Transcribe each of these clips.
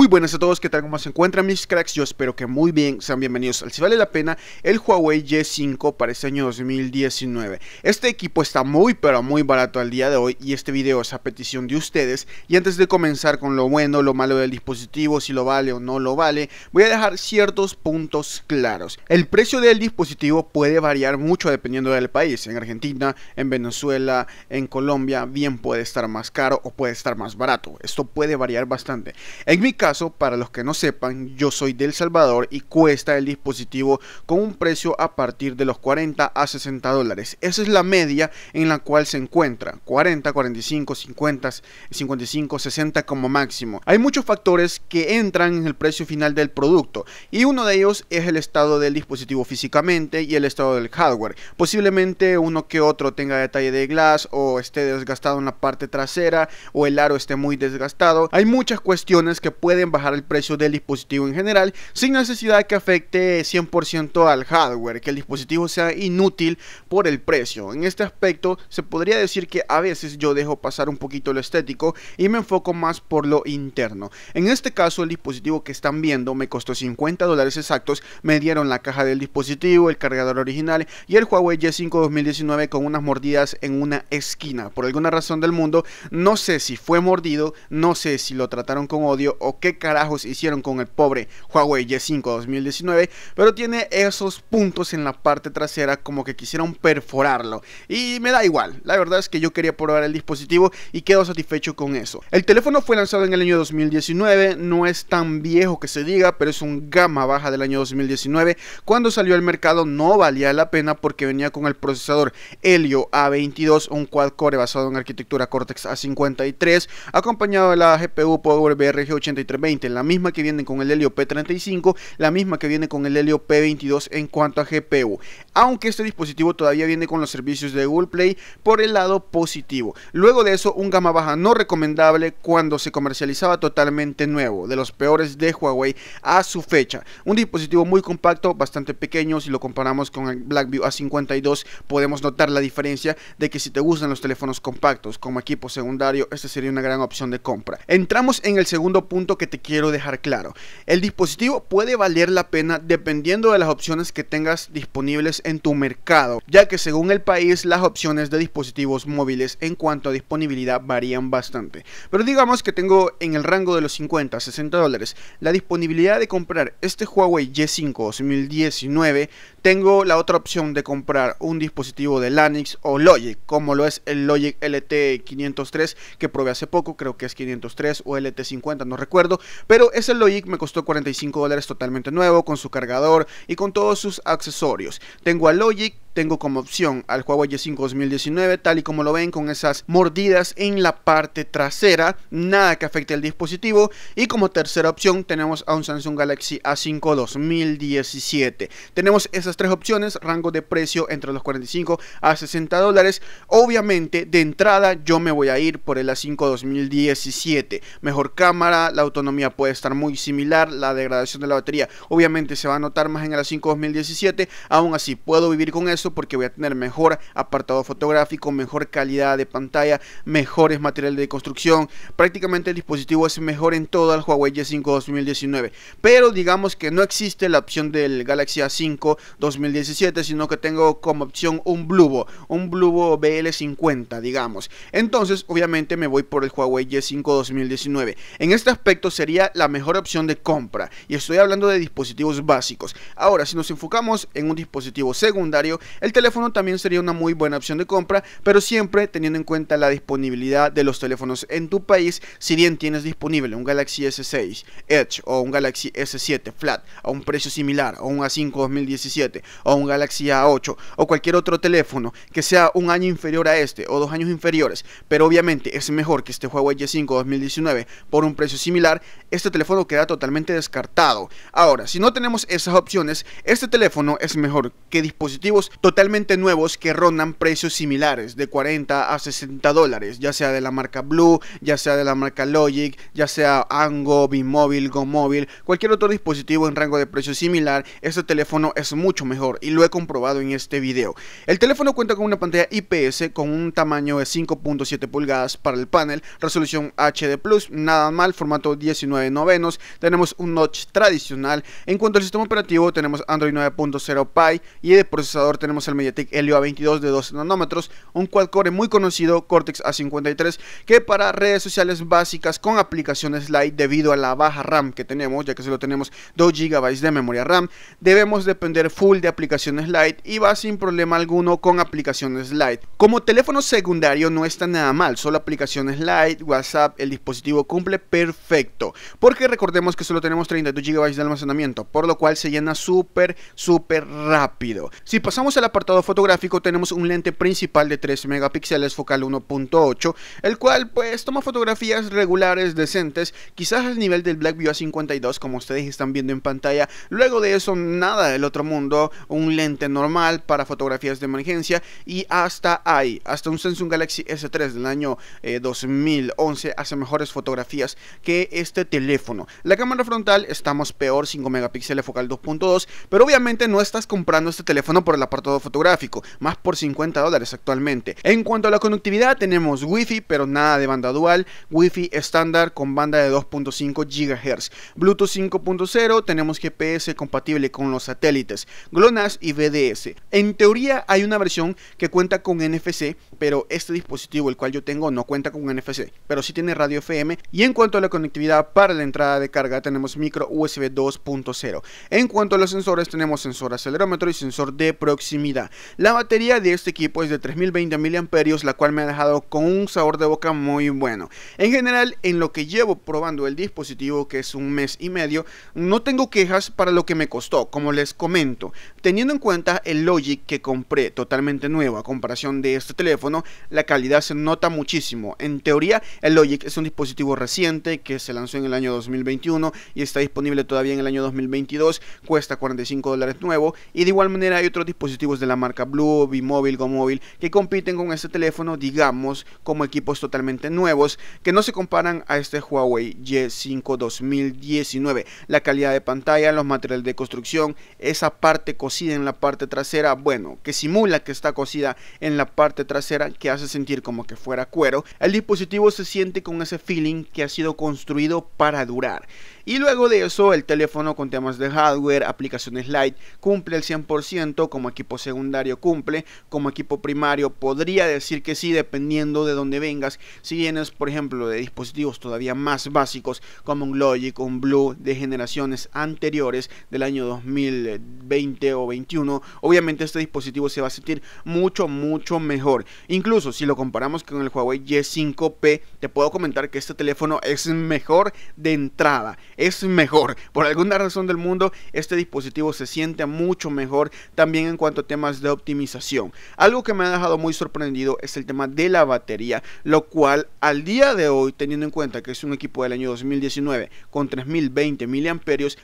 Muy buenas a todos, ¿qué tal? ¿Cómo se encuentran mis cracks? Yo espero que muy bien, sean bienvenidos al Si Vale la Pena, el Huawei Y5 para este año 2019. Este equipo está muy pero muy barato al día de hoy y este video es a petición de ustedes. Y antes de comenzar con lo bueno, lo malo del dispositivo, si lo vale o no lo vale, voy a dejar ciertos puntos claros. El precio del dispositivo puede variar mucho dependiendo del país. En Argentina, en Venezuela, en Colombia, bien puede estar más caro o puede estar más barato. Esto puede variar bastante. En mi caso, para los que no sepan, yo soy del Salvador y cuesta el dispositivo con un precio a partir de los 40 a 60 dólares. Esa es la media en la cual se encuentra, 40, 45, 50, 55, 60 como máximo. Hay muchos factores que entran en el precio final del producto y uno de ellos es el estado del dispositivo físicamente y el estado del hardware. Posiblemente uno que otro tenga detalle de glass o esté desgastado en la parte trasera o el aro esté muy desgastado. Hay muchas cuestiones que pueden bajar el precio del dispositivo en general sin necesidad que afecte 100% al hardware, que el dispositivo sea inútil por el precio. En este aspecto se podría decir que a veces yo dejo pasar un poquito lo estético y me enfoco más por lo interno. En este caso el dispositivo que están viendo me costó 50 dólares exactos, me dieron la caja del dispositivo, el cargador original y el Huawei Y5 2019 con unas mordidas en una esquina. Por alguna razón del mundo, no sé si fue mordido, no sé si lo trataron con odio o qué carajos hicieron con el pobre Huawei Y5 2019, pero tiene esos puntos en la parte trasera como que quisieron perforarlo. Y me da igual, la verdad es que yo quería probar el dispositivo y quedo satisfecho con eso. El teléfono fue lanzado en el año 2019, no es tan viejo que se diga, pero es un gama baja del año 2019. Cuando salió al mercado no valía la pena porque venía con el procesador Helio A22, un quad core basado en arquitectura Cortex A53, acompañado de la GPU Power BRG 83 la misma que viene con el Helio P35, la misma que viene con el Helio P22 en cuanto a GPU. Aunque este dispositivo todavía viene con los servicios de Google Play por el lado positivo. Luego de eso, un gama baja no recomendable cuando se comercializaba totalmente nuevo, de los peores de Huawei a su fecha. Un dispositivo muy compacto, bastante pequeño, si lo comparamos con el Blackview A52 podemos notar la diferencia de que si te gustan los teléfonos compactos como equipo secundario, esta sería una gran opción de compra. Entramos en el segundo punto que te quiero dejar claro. El dispositivo puede valer la pena dependiendo de las opciones que tengas disponibles en tu mercado, ya que según el país las opciones de dispositivos móviles en cuanto a disponibilidad varían bastante. Pero digamos que tengo en el rango de los 50 a 60 dólares la disponibilidad de comprar este Huawei Y5 2019, tengo la otra opción de comprar un dispositivo de Lanix o Logic, como lo es el Logic LT503 que probé hace poco, creo que es 503 o LT50, no recuerdo, pero ese Logic me costó 45 dólares totalmente nuevo, con su cargador y con todos sus accesorios. Tengo a Logic tengo como opción al Huawei Y5 2019, tal y como lo ven con esas mordidas en la parte trasera, nada que afecte al dispositivo. Y como tercera opción tenemos a un Samsung Galaxy A5 2017. Tenemos esas tres opciones, rango de precio entre los 45 a 60 dólares. Obviamente de entrada yo me voy a ir por el A5 2017. Mejor cámara, la autonomía puede estar muy similar, la degradación de la batería obviamente se va a notar más en el A5 2017. Aún así puedo vivir con eso porque voy a tener mejor apartado fotográfico, mejor calidad de pantalla, mejores materiales de construcción. Prácticamente el dispositivo es mejor en todo el Huawei Y5 2019. Pero digamos que no existe la opción del Galaxy A5 2017, sino que tengo como opción un Bluvo, un Bluvo BL50, digamos. Entonces, obviamente me voy por el Huawei Y5 2019. En este aspecto sería la mejor opción de compra. Y estoy hablando de dispositivos básicos. Ahora, si nos enfocamos en un dispositivo secundario, el teléfono también sería una muy buena opción de compra, pero siempre teniendo en cuenta la disponibilidad de los teléfonos en tu país, si bien tienes disponible un Galaxy S6 Edge o un Galaxy S7 Flat a un precio similar, o un A5 2017 o un Galaxy A8 o cualquier otro teléfono que sea un año inferior a este o dos años inferiores, pero obviamente es mejor que este Huawei Y5 2019 por un precio similar, este teléfono queda totalmente descartado. Ahora, si no tenemos esas opciones, este teléfono es mejor que dispositivos totalmente nuevos que rondan precios similares de 40 a 60 dólares, ya sea de la marca Blue, ya sea de la marca Logic, ya sea Ango, B-Mobile, GoMobile, cualquier otro dispositivo en rango de precio similar, este teléfono es mucho mejor y lo he comprobado en este video. El teléfono cuenta con una pantalla IPS con un tamaño de 5.7 pulgadas para el panel, resolución HD+, nada mal, formato 19 novenos, tenemos un notch tradicional. En cuanto al sistema operativo tenemos Android 9.0 Pie y de procesador el MediaTek Helio A22 de 12 nanómetros, un quad-core muy conocido Cortex A53 que para redes sociales básicas con aplicaciones light debido a la baja RAM que tenemos, ya que solo tenemos 2 GB de memoria RAM, debemos depender full de aplicaciones light y va sin problema alguno con aplicaciones light. Como teléfono secundario no está nada mal, solo aplicaciones light, WhatsApp, el dispositivo cumple perfecto, porque recordemos que solo tenemos 32 GB de almacenamiento, por lo cual se llena súper, súper rápido. Si pasamos al apartado fotográfico tenemos un lente principal de 3 megapíxeles focal 1.8, el cual pues toma fotografías regulares, decentes, quizás al nivel del Blackview A52 como ustedes están viendo en pantalla, luego de eso nada del otro mundo, un lente normal para fotografías de emergencia y hasta ahí, hasta un Samsung Galaxy S3 del año 2011 eh, hace mejores fotografías que este teléfono. La cámara frontal estamos peor, 5 megapíxeles focal 2.2, pero obviamente no estás comprando este teléfono por el apartado fotográfico, más por 50 dólares actualmente. En cuanto a la conectividad tenemos Wi-Fi, pero nada de banda dual, Wi-Fi estándar con banda de 2.5 GHz, Bluetooth 5.0, tenemos GPS compatible con los satélites, GLONASS y VDS. En teoría hay una versión que cuenta con NFC, pero este dispositivo, el cual yo tengo, no cuenta con NFC, pero sí tiene radio FM. Y en cuanto a la conectividad para la entrada de carga, tenemos micro USB 2.0. En cuanto a los sensores, tenemos sensor acelerómetro y sensor de proximidad. La batería de este equipo es de 3020 mAh, la cual me ha dejado con un sabor de boca muy bueno. En general, en lo que llevo probando el dispositivo, que es un mes y medio, no tengo quejas para lo que me costó, como les comento. Teniendo en cuenta el Logic que compré totalmente nuevo a comparación de este teléfono, la calidad se nota muchísimo. En teoría, el Logic es un dispositivo reciente que se lanzó en el año 2021 y está disponible todavía en el año 2022, cuesta 45 dólares nuevo y de igual manera hay otros dispositivos de la marca Blue, B-Mobile, GoMobile que compiten con este teléfono, digamos, como equipos totalmente nuevos que no se comparan a este Huawei Y5 2019. La calidad de pantalla, los materiales de construcción, esa parte cosida en la parte trasera, bueno, que simula que está cosida en la parte trasera, que hace sentir como que fuera cuero, el dispositivo se siente con ese feeling que ha sido construido para durar. Y luego de eso, el teléfono con temas de hardware, aplicaciones light, cumple el 100%, como equipo secundario cumple, como equipo primario podría decir que sí, dependiendo de dónde vengas. Si vienes, por ejemplo, de dispositivos todavía más básicos, como un Logic, un Blue de generaciones anteriores del año 2020 o 21, obviamente este dispositivo se va a sentir mucho, mucho mejor. Incluso si lo comparamos con el Huawei Y5P, te puedo comentar que este teléfono es mejor de entrada es mejor. Por alguna razón del mundo, este dispositivo se siente mucho mejor también en cuanto a temas de optimización. Algo que me ha dejado muy sorprendido es el tema de la batería, lo cual al día de hoy, teniendo en cuenta que es un equipo del año 2019 con 3020 mAh,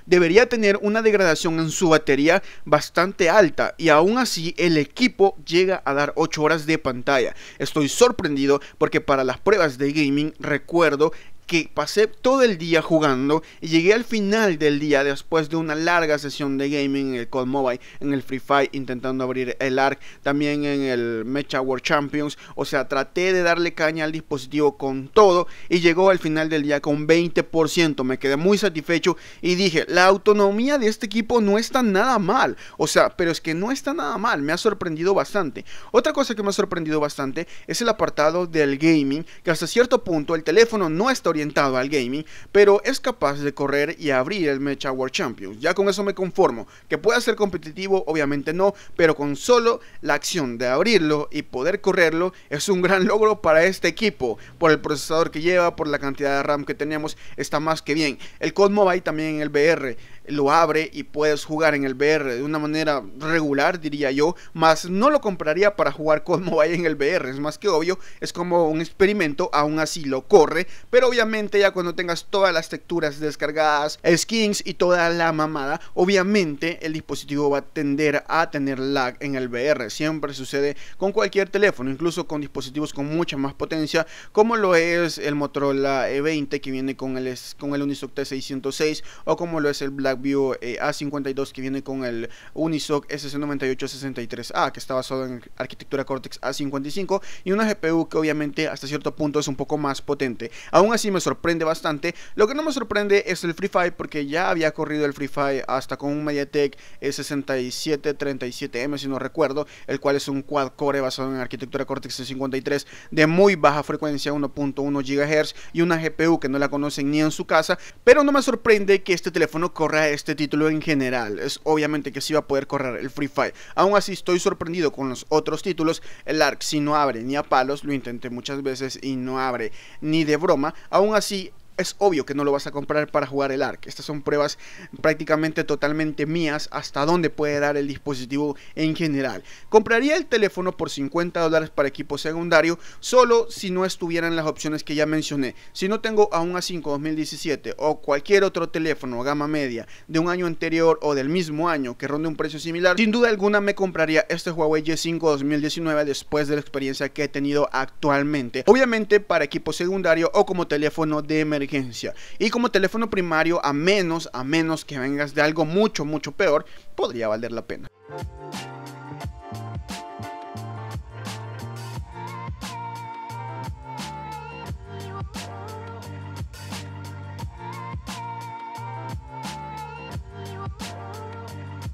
debería tener una degradación en su batería bastante alta y aún así el equipo llega a dar 8 horas de pantalla. Estoy sorprendido porque para las pruebas de gaming recuerdo que pasé todo el día jugando y llegué al final del día después de una larga sesión de gaming en el Call Mobile, en el Free Fire, intentando abrir el ARC, también en el Mecha World Champions. O sea, traté de darle caña al dispositivo con todo y llegó al final del día con 20%. Me quedé muy satisfecho y dije, la autonomía de este equipo no está nada mal. O sea, pero es que no está nada mal, me ha sorprendido bastante. Otra cosa que me ha sorprendido bastante es el apartado del gaming, que hasta cierto punto el teléfono no está orientado al gaming, pero es capaz de correr y abrir el Mecha World Champions. Ya con eso me conformo. Que pueda ser competitivo, obviamente no, pero con solo la acción de abrirlo y poder correrlo es un gran logro para este equipo. Por el procesador que lleva, por la cantidad de RAM que tenemos, está más que bien. El Code Mobile también en el VR lo abre y puedes jugar en el VR de una manera regular, diría yo, más no lo compraría para jugar con Mobile en el VR, es más que obvio, es como un experimento, aún así lo corre, pero obviamente ya cuando tengas todas las texturas descargadas, skins y toda la mamada, obviamente el dispositivo va a tender a tener lag en el VR, siempre sucede con cualquier teléfono, incluso con dispositivos con mucha más potencia, como lo es el Motorola E20 que viene con el, con el Unisoc T606 o como lo es el Blackview eh, A52 que viene con el Unisoc SC9863A que está basado en arquitectura Cortex A55 y una GPU que obviamente hasta cierto punto es un poco más potente. Aún así me sorprende bastante. Lo que no me sorprende es el Free Fire porque ya había corrido el Free Fire hasta con un MediaTek 6737M si no recuerdo, el cual es un quad core basado en arquitectura Cortex A53 de muy baja frecuencia 1.1 GHz y una GPU que no la conocen ni en su casa, pero no me sorprende que este teléfono corra este título en general. Es obviamente que sí va a poder correr el Free Fire. Aún así estoy sorprendido con los otros títulos. El ARC si no abre ni a palos, lo intenté muchas veces y no abre ni de broma. Aún así es obvio que no lo vas a comprar para jugar el ARC. Estas son pruebas prácticamente totalmente mías hasta dónde puede dar el dispositivo en general. Compraría el teléfono por 50 dólares para equipo secundario solo si no estuvieran las opciones que ya mencioné. Si no tengo a un A5 2017 o cualquier otro teléfono gama media de un año anterior o del mismo año que ronde un precio similar, sin duda alguna me compraría este Huawei Y5 2019 después de la experiencia que he tenido actualmente. Obviamente para equipo secundario o como teléfono de emergencia y como teléfono primario, a menos, a menos que vengas de algo mucho, mucho peor, podría valer la pena.